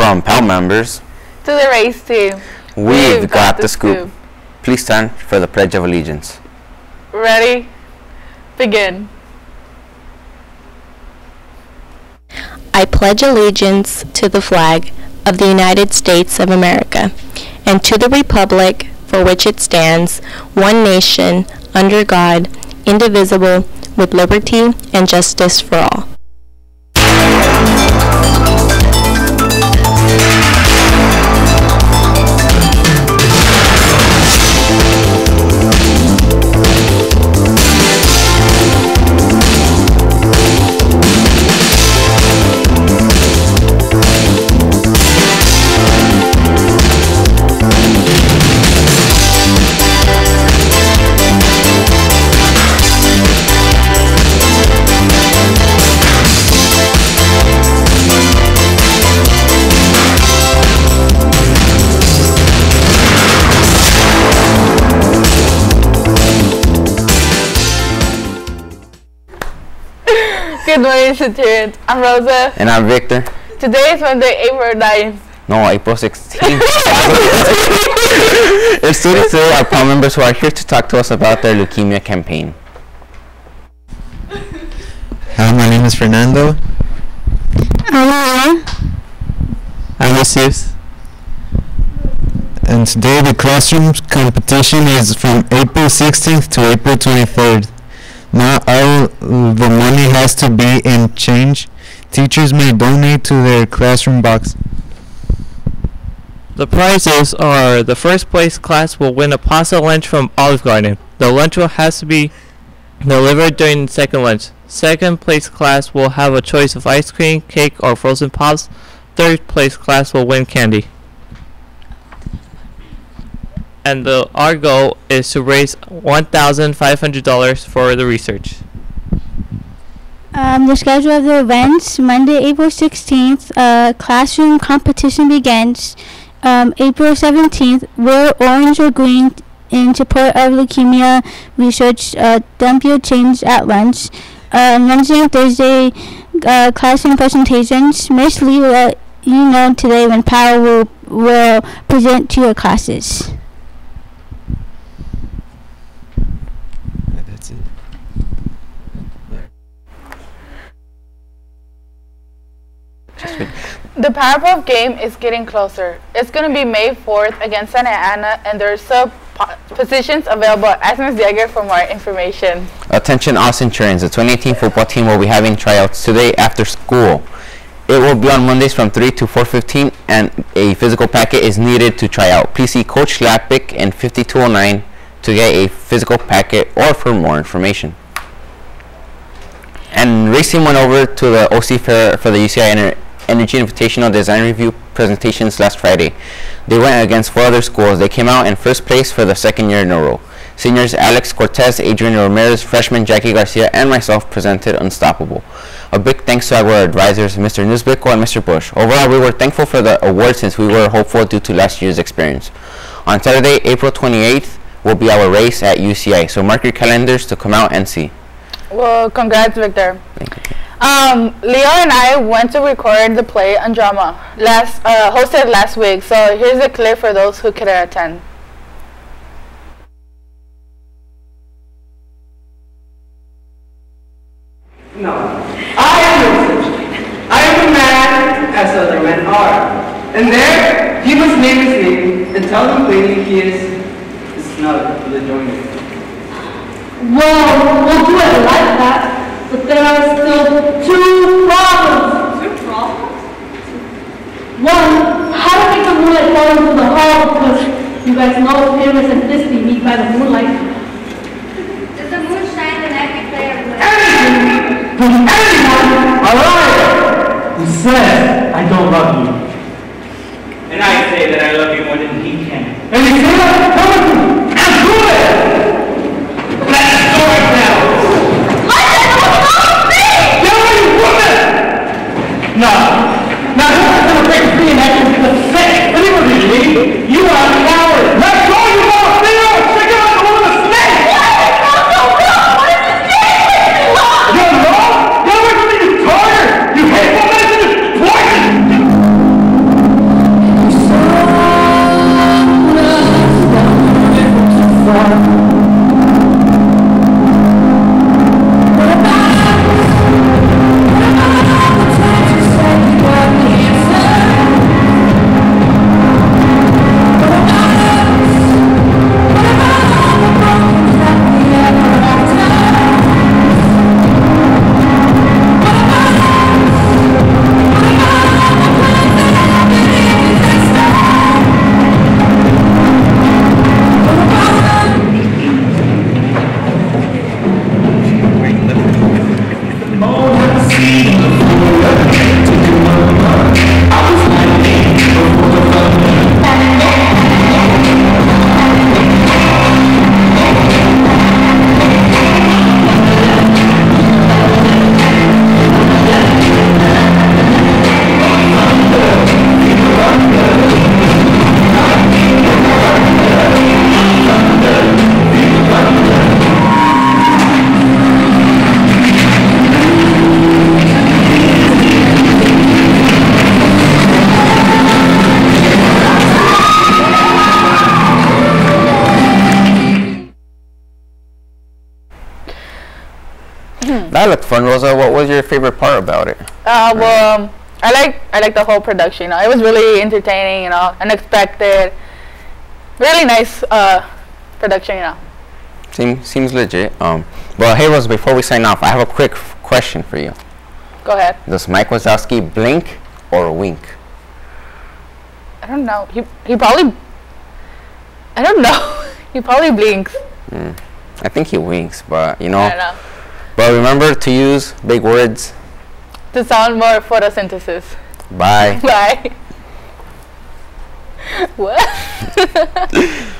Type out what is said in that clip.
From PAL members to the race team, we've, got, the scoop. Please stand for the Pledge of Allegiance. Ready? Begin. I pledge allegiance to the flag of the United States of America and to the republic for which it stands, one nation, under God, indivisible, with liberty and justice for all. Good morning, Centurions. I'm Rosa. And I'm Victor. Today is Monday, April 9th. No, April 16th. it's students today are PAL members who are here to talk to us about their leukemia campaign. Hi, my name is Fernando. Hello. I'm Lucius. And today the classroom competition is from April 16th to April 23rd. Not all the money has to be in change. Teachers may donate to their classroom box. The prizes are the first place class will win a pasta lunch from Olive Garden. The lunch will has to be delivered during second lunch. Second place class will have a choice of ice cream, cake, or frozen pops. Third place class will win candy. And the, our goal is to raise $1,500 for the research. Um, the schedule of the events Monday, April 16th, uh, classroom competition begins. Um, April 17th, wear orange or green in support of leukemia research. Uh, dump your change at lunch. Uh, Wednesday and Thursday, uh, classroom presentations. Miss Lee will let you know today when Power will, will present to your classes. That's it. The Powderpuff game is getting closer. It's going to be May 4th against Santa Ana, and there's sub po- positions available. Ask Ms. Yeager for more information. Attention all Centurions, the 2018 football team will be having tryouts today after school. It will be on Mondays from 3 to 4.15 and a physical packet is needed to try out. Please see Coach Lapik in 5209 to get a physical packet or for more information. And racing went over to the OC Fair for the UCI Ener- Energy Invitational Design Review presentations last Friday. They went against four other schools. They came out in first place for the second year in a row. Seniors Alex Cortez, Adrian Ramirez, freshman Jackie Garcia, and myself presented Unstoppable. A big thanks to our advisors, Mr. Newsbickle and Mr. Bush. Overall, we were thankful for the award since we were hopeful due to last year's experience. On Saturday, April 28th, will be our race at UCI, so mark your calendars to come out and see. Well, congrats, Victor. Um, Leo and I went to record the play on drama last uh, hosted last week. So here's a clip for those who couldn't attend. No, I am no such thing. I am a man as other men are. And there, he must name his name and tell the lady he is snug the joiner. Well, we'll do it like that, but there are still two problems. Two problems? One, how to make the moonlight fall into the hall because you guys know Pyramus and Thisbe meet by the moonlight. Does the moon shine the night we play our play? Anyone, a liar, who says I don't love you. And I say that I love you more than he can. And you say that, come That looked fun, Rosa. What was your favorite part about it? Uh, well, um, I like I like the whole production. You know, it was really entertaining. You know, unexpected, really nice uh, production. You know. Seems seems legit. Um, well, hey Rosa, before we sign off, I have a quick question for you. Go ahead. Does Mike Wazowski blink or wink? I don't know. He he probably. I don't know. he probably blinks. Mm. I think he winks, but you know. I don't know. But remember to use big words. To sound more photosynthesis. Bye. Bye. what?